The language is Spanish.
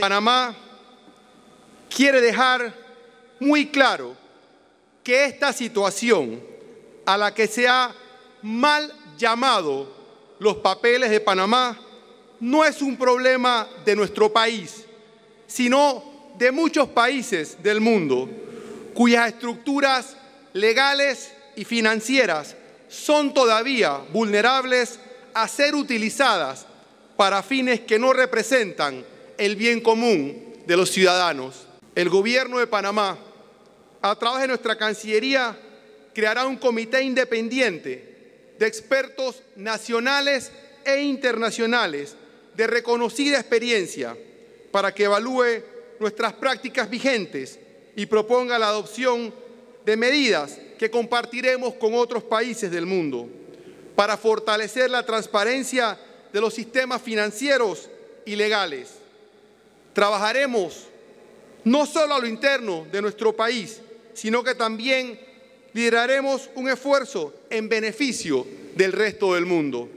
Panamá quiere dejar muy claro que esta situación a la que se ha mal llamado los papeles de Panamá no es un problema de nuestro país, sino de muchos países del mundo cuyas estructuras legales y financieras son todavía vulnerables a ser utilizadas para fines que no representan el bien común de los ciudadanos. El gobierno de Panamá, a través de nuestra Cancillería, creará un comité independiente de expertos nacionales e internacionales de reconocida experiencia para que evalúe nuestras prácticas vigentes y proponga la adopción de medidas que compartiremos con otros países del mundo para fortalecer la transparencia de los sistemas financieros y legales. Trabajaremos no solo a lo interno de nuestro país, sino que también lideraremos un esfuerzo en beneficio del resto del mundo.